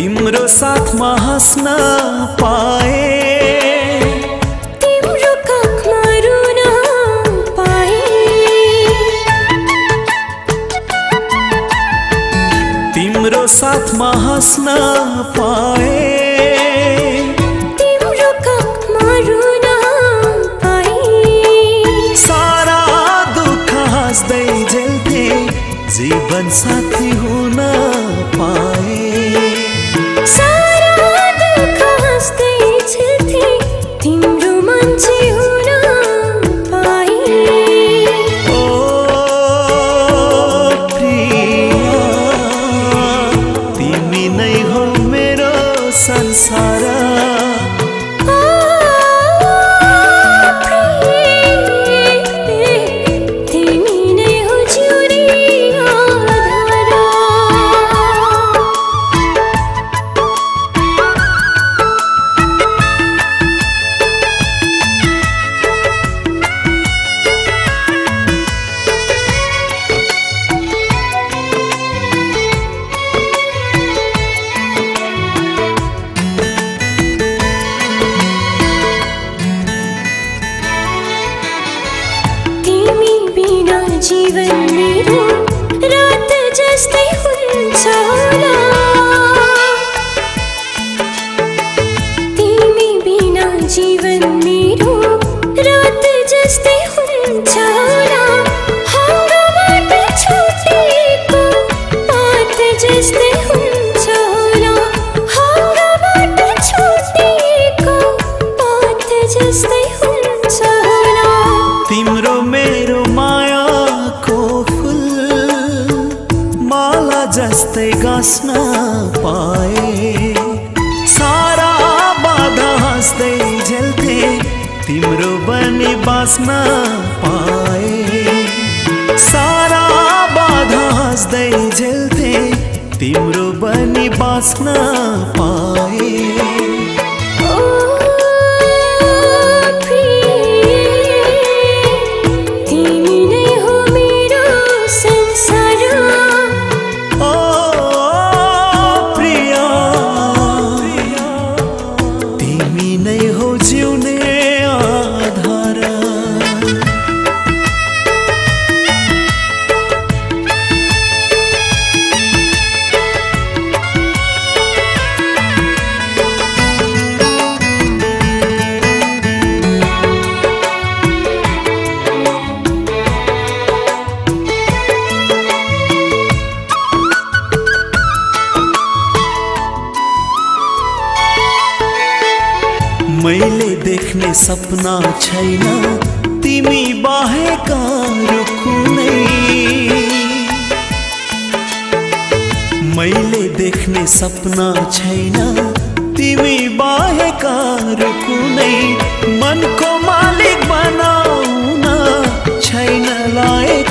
तिम्रो साथमा हाँस्न पाए। तिम्रो साथमा हाँस्न पाए। तिम्रो काखमा रुन पाएँ। सारा दुःख हाँस्दै झेल्थे जीवन साथी बिना जीवन मेरो रात जस्तै हुन्छ होला जस्तै गाँस्न पाए। सारा बाधा हाँस्दै झेल्थे तिम्रो बनी बाँच्न पाए। सारा बाधा हाँस्दै झेल्थे तिम्रो बनी बाँच्न पाए। तिमी नै हो जिउने मैले देख्ने सपना छैन, तिमी बाहेका रुकुनै मैले देख्ने सपना छैन, तिमी बाहेका रुकुनै मनको मालिक बनाउन छैन रुकुनै